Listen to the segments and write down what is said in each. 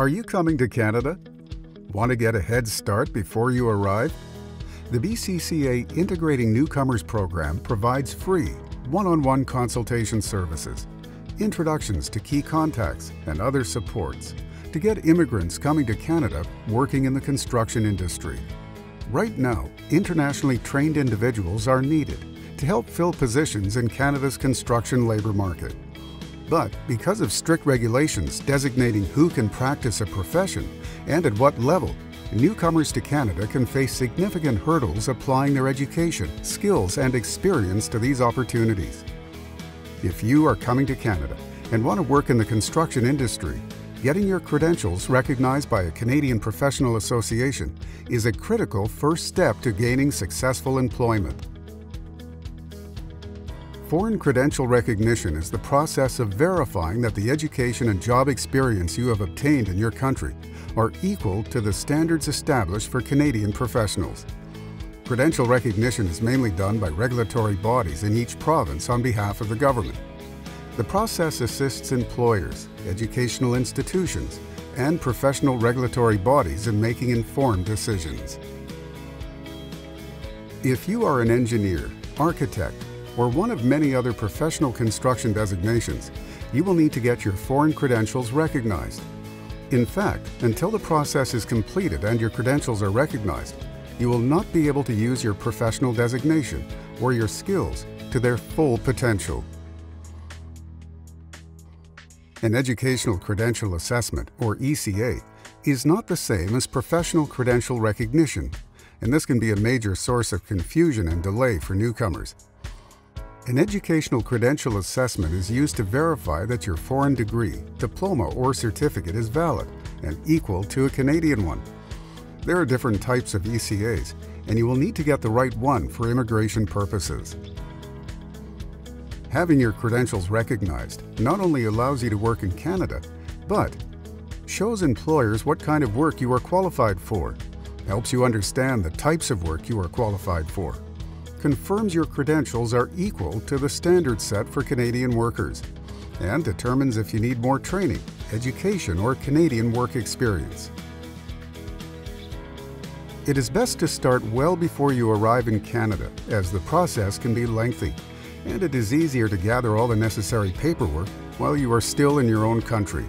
Are you coming to Canada? Want to get a head start before you arrive? The BCCA Integrating Newcomers program provides free, one-on-one consultation services, introductions to key contacts, and other supports to get immigrants coming to Canada working in the construction industry. Right now, internationally trained individuals are needed to help fill positions in Canada's construction labour market. But because of strict regulations designating who can practice a profession and at what level, newcomers to Canada can face significant hurdles applying their education, skills, and experience to these opportunities. If you are coming to Canada and want to work in the construction industry, getting your credentials recognized by a Canadian Professional Association is a critical first step to gaining successful employment. Foreign credential recognition is the process of verifying that the education and job experience you have obtained in your country are equal to the standards established for Canadian professionals. Credential recognition is mainly done by regulatory bodies in each province on behalf of the government. The process assists employers, educational institutions, and professional regulatory bodies in making informed decisions. If you are an engineer, architect, or one of many other professional construction designations, you will need to get your foreign credentials recognized. In fact, until the process is completed and your credentials are recognized, you will not be able to use your professional designation or your skills to their full potential. An Educational Credential Assessment, or ECA, is not the same as professional credential recognition, and this can be a major source of confusion and delay for newcomers. An educational credential assessment is used to verify that your foreign degree, diploma, or certificate is valid and equal to a Canadian one. There are different types of ECAs, and you will need to get the right one for immigration purposes. Having your credentials recognized not only allows you to work in Canada, but shows employers what kind of work you are qualified for, helps you understand the types of work you are qualified for, confirms your credentials are equal to the standard set for Canadian workers and determines if you need more training, education, or Canadian work experience. It is best to start well before you arrive in Canada, as the process can be lengthy, and it is easier to gather all the necessary paperwork while you are still in your own country.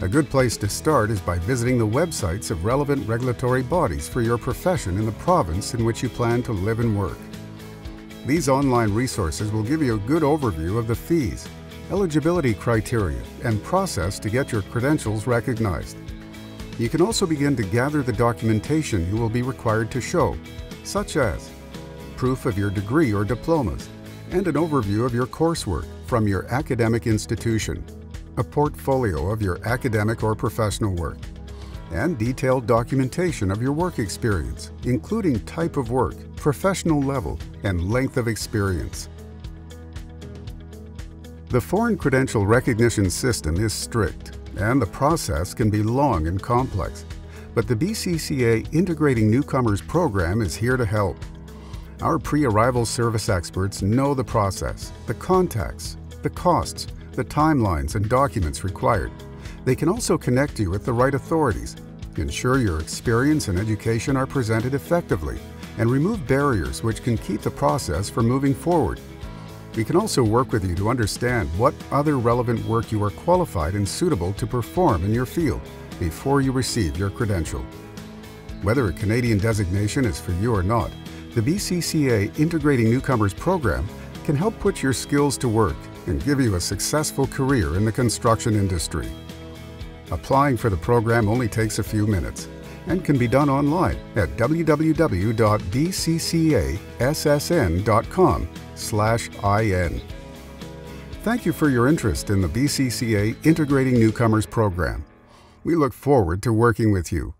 A good place to start is by visiting the websites of relevant regulatory bodies for your profession in the province in which you plan to live and work. These online resources will give you a good overview of the fees, eligibility criteria, and process to get your credentials recognized. You can also begin to gather the documentation you will be required to show, such as proof of your degree or diplomas, and an overview of your coursework from your academic institution, a portfolio of your academic or professional work, and detailed documentation of your work experience, including type of work, professional level, and length of experience. The Foreign Credential Recognition System is strict, and the process can be long and complex, but the BCCA Integrating Newcomers program is here to help. Our pre-arrival service experts know the process, the contacts, the costs, the timelines and documents required, they can also connect you with the right authorities, ensure your experience and education are presented effectively, and remove barriers which can keep the process from moving forward. We can also work with you to understand what other relevant work you are qualified and suitable to perform in your field before you receive your credential. Whether a Canadian designation is for you or not, the BCCA Integrating Newcomers program can help put your skills to work and give you a successful career in the construction industry. Applying for the program only takes a few minutes and can be done online at www.bccassn.com/in. Thank you for your interest in the BCCA Integrating Newcomers program. We look forward to working with you.